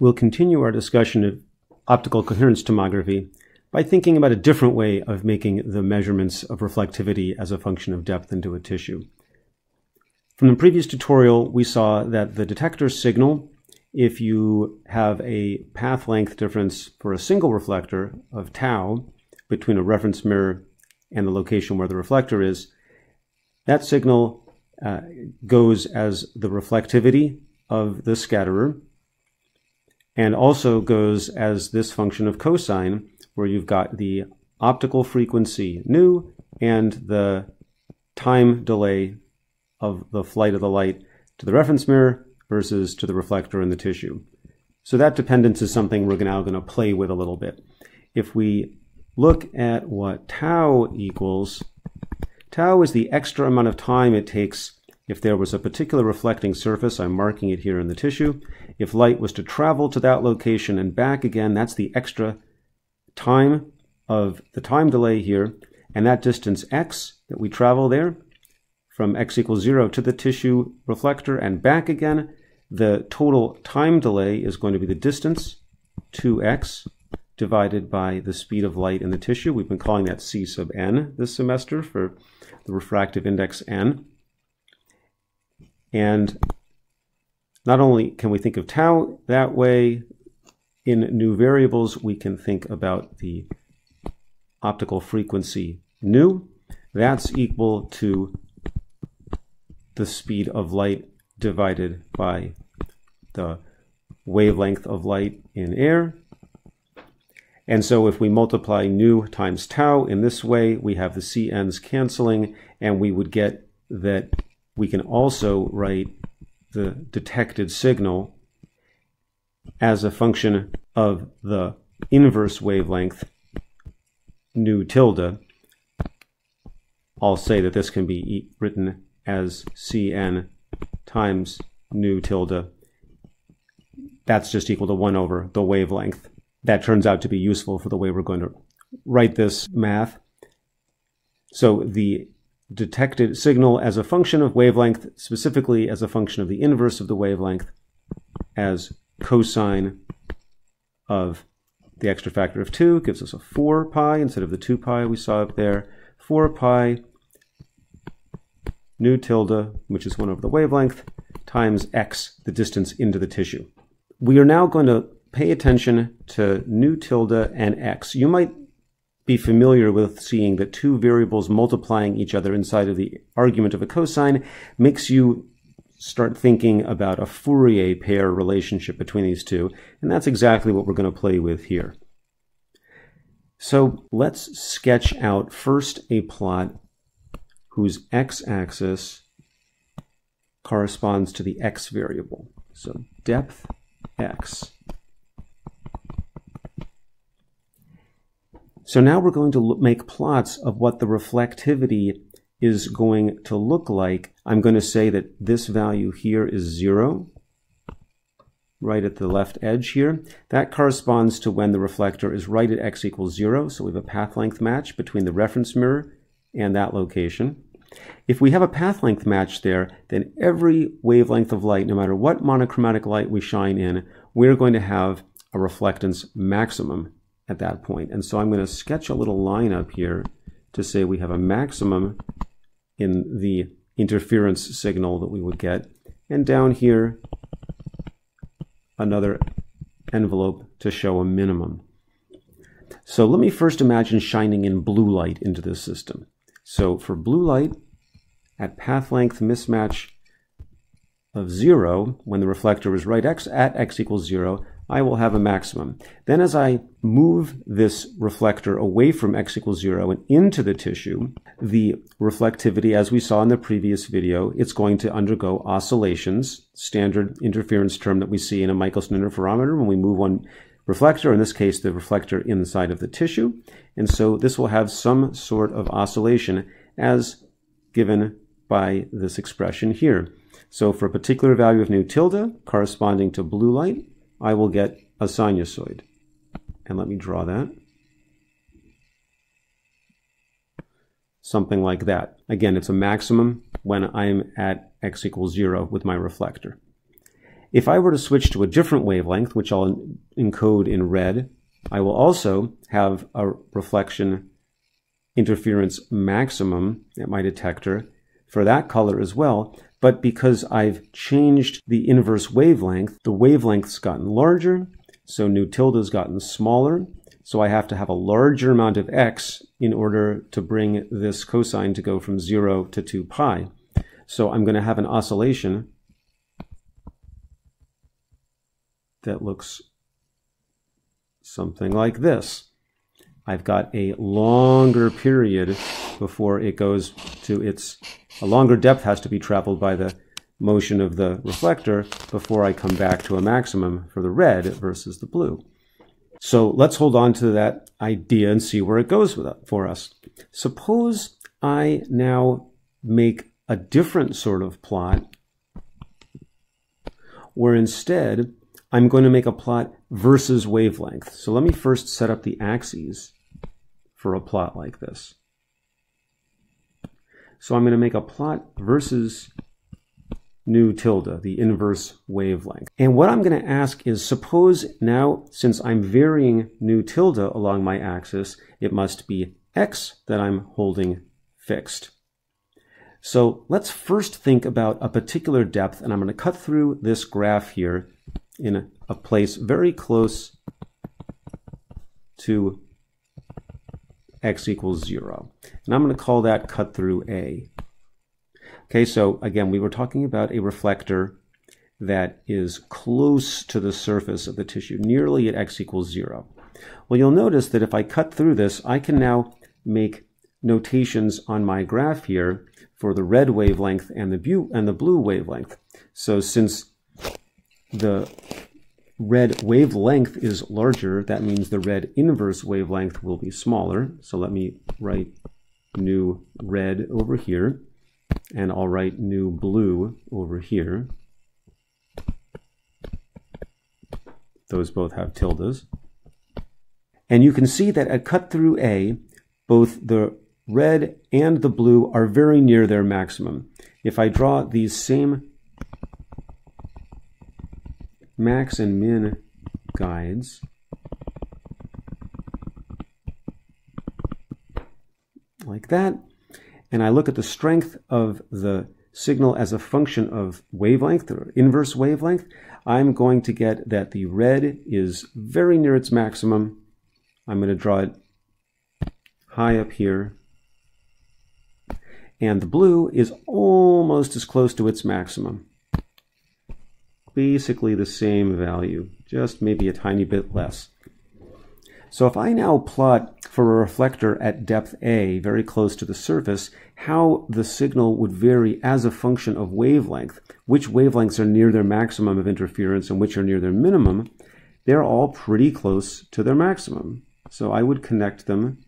We'll continue our discussion of optical coherence tomography by thinking about a different way of making the measurements of reflectivity as a function of depth into a tissue. From the previous tutorial, we saw that the detector signal, if you have a path length difference for a single reflector of tau between a reference mirror and the location where the reflector is, that signal uh, goes as the reflectivity of the scatterer and also goes as this function of cosine, where you've got the optical frequency nu and the time delay of the flight of the light to the reference mirror versus to the reflector in the tissue. So that dependence is something we're now going to play with a little bit. If we look at what tau equals, tau is the extra amount of time it takes if there was a particular reflecting surface, I'm marking it here in the tissue. If light was to travel to that location and back again, that's the extra time of the time delay here. And that distance x that we travel there from x equals 0 to the tissue reflector and back again, the total time delay is going to be the distance 2x divided by the speed of light in the tissue. We've been calling that c sub n this semester for the refractive index n. And not only can we think of tau that way, in new variables, we can think about the optical frequency nu. That's equal to the speed of light divided by the wavelength of light in air. And so if we multiply nu times tau in this way, we have the CNs canceling, and we would get that we can also write the detected signal as a function of the inverse wavelength nu tilde. I'll say that this can be written as Cn times nu tilde. That's just equal to 1 over the wavelength. That turns out to be useful for the way we're going to write this math. So the detected signal as a function of wavelength, specifically as a function of the inverse of the wavelength, as cosine of the extra factor of 2 gives us a 4 pi instead of the 2 pi we saw up there. 4 pi nu tilde, which is 1 over the wavelength, times x, the distance into the tissue. We are now going to pay attention to nu tilde and x. You might be familiar with seeing that two variables multiplying each other inside of the argument of a cosine makes you start thinking about a Fourier pair relationship between these two, and that's exactly what we're going to play with here. So let's sketch out first a plot whose x-axis corresponds to the x variable. So depth x So now we're going to make plots of what the reflectivity is going to look like. I'm going to say that this value here is zero, right at the left edge here. That corresponds to when the reflector is right at x equals zero. So we have a path length match between the reference mirror and that location. If we have a path length match there, then every wavelength of light, no matter what monochromatic light we shine in, we're going to have a reflectance maximum at that point. And so I'm going to sketch a little line up here to say we have a maximum in the interference signal that we would get. And down here, another envelope to show a minimum. So let me first imagine shining in blue light into this system. So for blue light, at path length mismatch of zero, when the reflector is right x at x equals zero, I will have a maximum. Then as I move this reflector away from x equals zero and into the tissue, the reflectivity, as we saw in the previous video, it's going to undergo oscillations, standard interference term that we see in a Michelson interferometer when we move one reflector, in this case, the reflector inside of the tissue. And so this will have some sort of oscillation as given by this expression here. So for a particular value of nu tilde corresponding to blue light, I will get a sinusoid. And let me draw that. Something like that. Again, it's a maximum when I'm at x equals 0 with my reflector. If I were to switch to a different wavelength, which I'll encode in red, I will also have a reflection interference maximum at my detector for that color as well. But because I've changed the inverse wavelength, the wavelength's gotten larger, so nu tilde has gotten smaller. So I have to have a larger amount of x in order to bring this cosine to go from 0 to 2 pi. So I'm going to have an oscillation that looks something like this. I've got a longer period before it goes to its, a longer depth has to be traveled by the motion of the reflector before I come back to a maximum for the red versus the blue. So let's hold on to that idea and see where it goes with it for us. Suppose I now make a different sort of plot where instead I'm going to make a plot versus wavelength. So let me first set up the axes for a plot like this. So I'm going to make a plot versus nu tilde, the inverse wavelength. And what I'm going to ask is, suppose now, since I'm varying nu tilde along my axis, it must be x that I'm holding fixed. So let's first think about a particular depth, and I'm going to cut through this graph here in a place very close to x equals 0. And I'm going to call that cut through A. Okay, so again, we were talking about a reflector that is close to the surface of the tissue, nearly at x equals 0. Well, you'll notice that if I cut through this, I can now make notations on my graph here for the red wavelength and the, and the blue wavelength. So since the red wavelength is larger, that means the red inverse wavelength will be smaller. So let me write nu red over here, and I'll write nu blue over here. Those both have tildes. And you can see that at cut through A, both the red and the blue are very near their maximum. If I draw these same max and min guides. Like that. And I look at the strength of the signal as a function of wavelength or inverse wavelength. I'm going to get that the red is very near its maximum. I'm going to draw it high up here. And the blue is almost as close to its maximum basically the same value, just maybe a tiny bit less. So if I now plot for a reflector at depth A, very close to the surface, how the signal would vary as a function of wavelength, which wavelengths are near their maximum of interference and which are near their minimum, they're all pretty close to their maximum. So I would connect them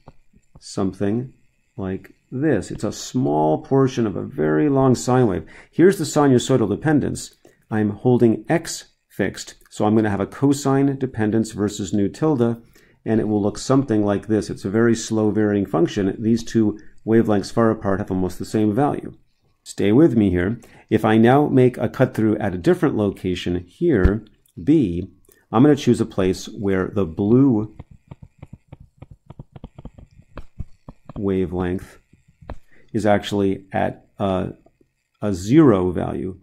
something like this. It's a small portion of a very long sine wave. Here's the sinusoidal dependence. I'm holding x fixed. So I'm going to have a cosine dependence versus nu tilde, and it will look something like this. It's a very slow varying function. These two wavelengths far apart have almost the same value. Stay with me here. If I now make a cut through at a different location here, B, I'm going to choose a place where the blue wavelength is actually at a, a zero value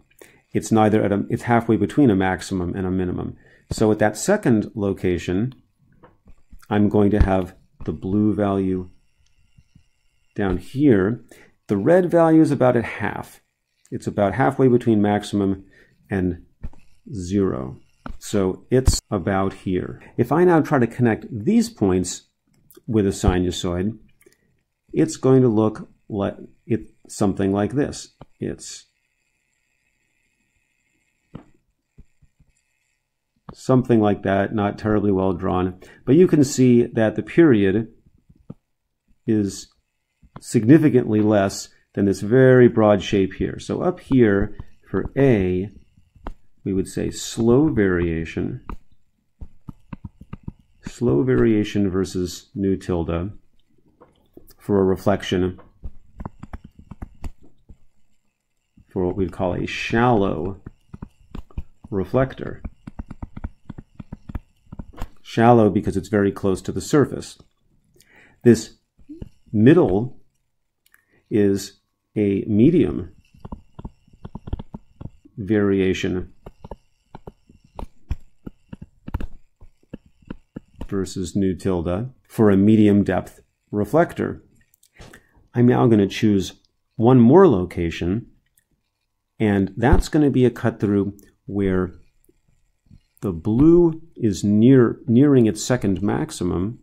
it's neither at a, it's halfway between a maximum and a minimum. So at that second location, I'm going to have the blue value down here. The red value is about at half. It's about halfway between maximum and zero. So it's about here. If I now try to connect these points with a sinusoid, it's going to look like it something like this. It's something like that, not terribly well drawn. But you can see that the period is significantly less than this very broad shape here. So up here for A, we would say slow variation, slow variation versus nu tilde for a reflection for what we'd call a shallow reflector. Shallow because it's very close to the surface. This middle is a medium variation versus nu tilde for a medium depth reflector. I'm now going to choose one more location, and that's going to be a cut through where the blue is near nearing its second maximum,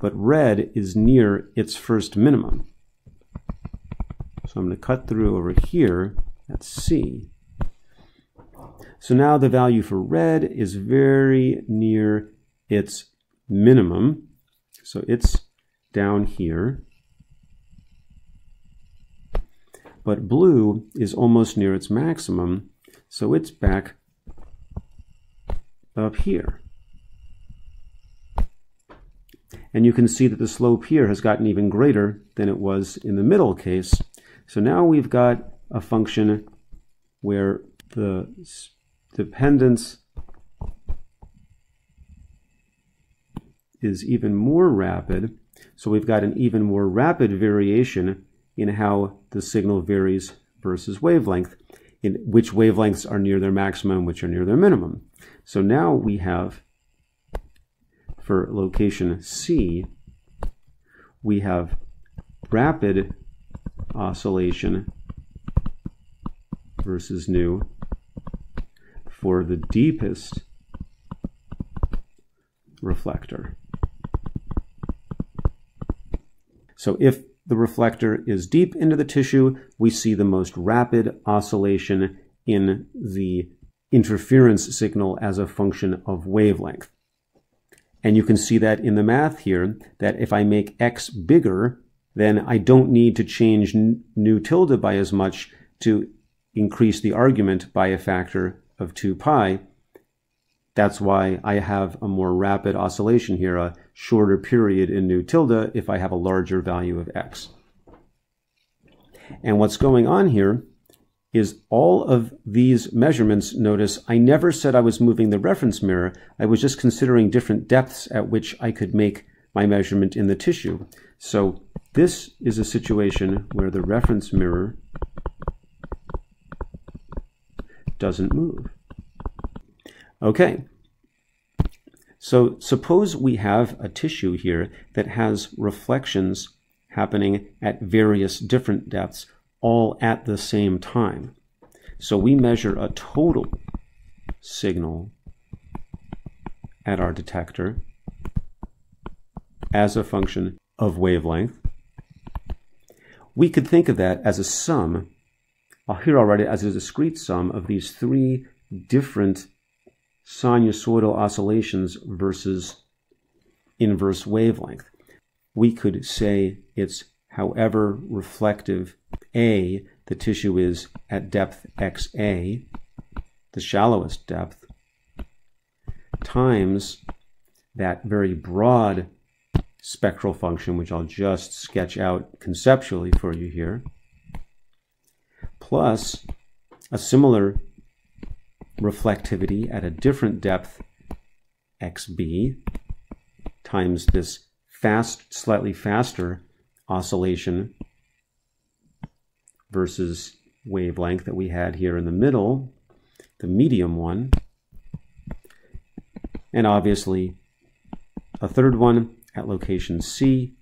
but red is near its first minimum. So I'm going to cut through over here at C. So now the value for red is very near its minimum. So it's down here. But blue is almost near its maximum, so it's back up here. And you can see that the slope here has gotten even greater than it was in the middle case. So now we've got a function where the dependence is even more rapid. So we've got an even more rapid variation in how the signal varies versus wavelength, in which wavelengths are near their maximum, which are near their minimum. So now we have, for location C, we have rapid oscillation versus nu for the deepest reflector. So if the reflector is deep into the tissue, we see the most rapid oscillation in the interference signal as a function of wavelength. And you can see that in the math here, that if I make x bigger, then I don't need to change nu tilde by as much to increase the argument by a factor of 2 pi. That's why I have a more rapid oscillation here, a shorter period in nu tilde if I have a larger value of x. And what's going on here is all of these measurements, notice I never said I was moving the reference mirror. I was just considering different depths at which I could make my measurement in the tissue. So this is a situation where the reference mirror doesn't move. Okay, so suppose we have a tissue here that has reflections happening at various different depths all at the same time. So we measure a total signal at our detector as a function of wavelength. We could think of that as a sum, uh, here already as a discrete sum of these three different sinusoidal oscillations versus inverse wavelength. We could say it's however reflective A the tissue is at depth XA, the shallowest depth, times that very broad spectral function, which I'll just sketch out conceptually for you here, plus a similar reflectivity at a different depth xb times this fast, slightly faster oscillation versus wavelength that we had here in the middle, the medium one, and obviously a third one at location C,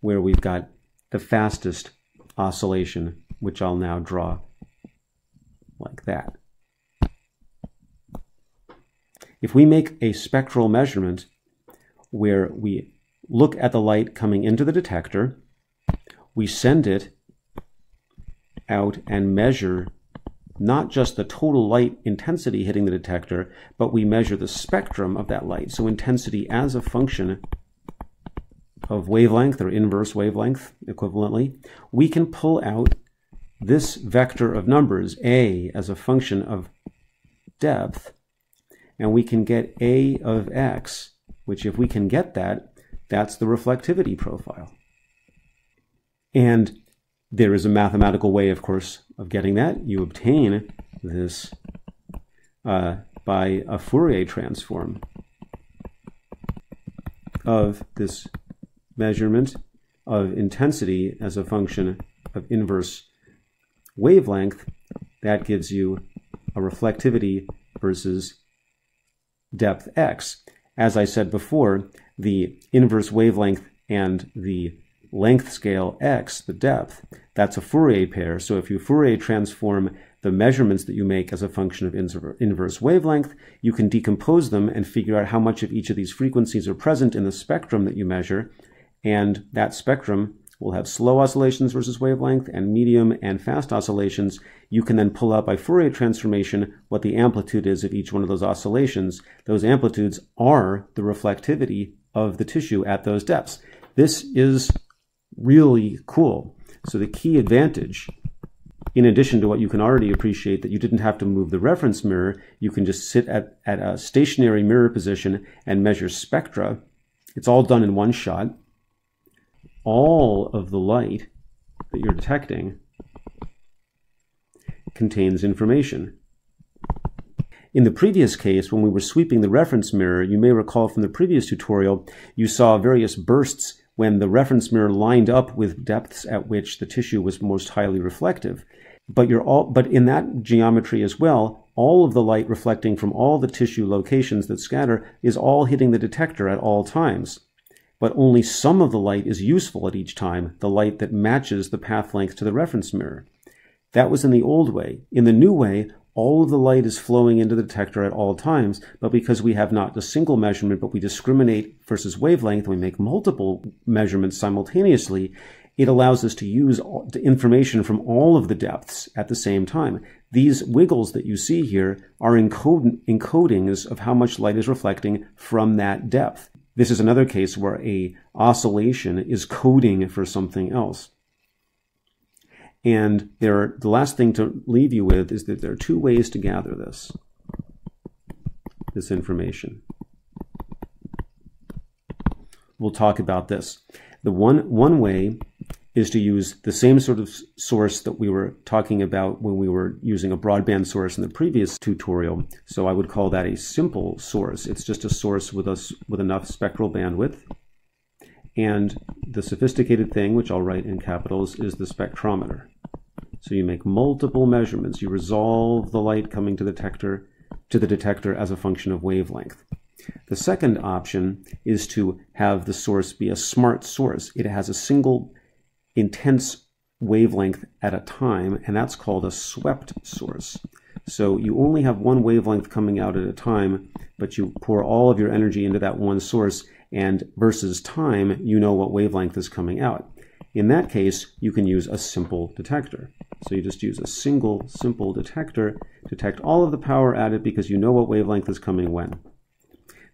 where we've got the fastest oscillation, which I'll now draw like that. If we make a spectral measurement where we look at the light coming into the detector, we send it out and measure not just the total light intensity hitting the detector, but we measure the spectrum of that light. So intensity as a function of wavelength or inverse wavelength equivalently, we can pull out this vector of numbers, a, as a function of depth, and we can get a of x, which if we can get that, that's the reflectivity profile. And there is a mathematical way, of course, of getting that. You obtain this uh, by a Fourier transform of this measurement of intensity as a function of inverse wavelength, that gives you a reflectivity versus depth x. As I said before, the inverse wavelength and the length scale x, the depth, that's a Fourier pair. So if you Fourier transform the measurements that you make as a function of inverse wavelength, you can decompose them and figure out how much of each of these frequencies are present in the spectrum that you measure. And that spectrum will have slow oscillations versus wavelength and medium and fast oscillations. You can then pull out by Fourier transformation what the amplitude is of each one of those oscillations. Those amplitudes are the reflectivity of the tissue at those depths. This is really cool. So the key advantage, in addition to what you can already appreciate that you didn't have to move the reference mirror, you can just sit at, at a stationary mirror position and measure spectra. It's all done in one shot. All of the light that you're detecting contains information. In the previous case, when we were sweeping the reference mirror, you may recall from the previous tutorial, you saw various bursts when the reference mirror lined up with depths at which the tissue was most highly reflective. But you're all, but in that geometry as well, all of the light reflecting from all the tissue locations that scatter is all hitting the detector at all times. But only some of the light is useful at each time, the light that matches the path length to the reference mirror. That was in the old way. In the new way, all of the light is flowing into the detector at all times, but because we have not a single measurement, but we discriminate versus wavelength, we make multiple measurements simultaneously, it allows us to use information from all of the depths at the same time. These wiggles that you see here are encode encodings of how much light is reflecting from that depth. This is another case where a oscillation is coding for something else. And there are, the last thing to leave you with is that there are two ways to gather this, this information. We'll talk about this. The one, one way is to use the same sort of source that we were talking about when we were using a broadband source in the previous tutorial. So I would call that a simple source. It's just a source with us with enough spectral bandwidth and the sophisticated thing, which I'll write in capitals, is the spectrometer. So you make multiple measurements. You resolve the light coming to the detector to the detector as a function of wavelength. The second option is to have the source be a smart source. It has a single intense wavelength at a time, and that's called a swept source. So you only have one wavelength coming out at a time, but you pour all of your energy into that one source, and versus time, you know what wavelength is coming out. In that case, you can use a simple detector. So you just use a single simple detector, detect all of the power added because you know what wavelength is coming when.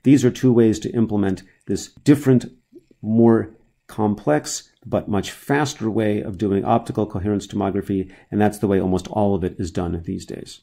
These are two ways to implement this different, more complex, but much faster way of doing optical coherence tomography, and that's the way almost all of it is done these days.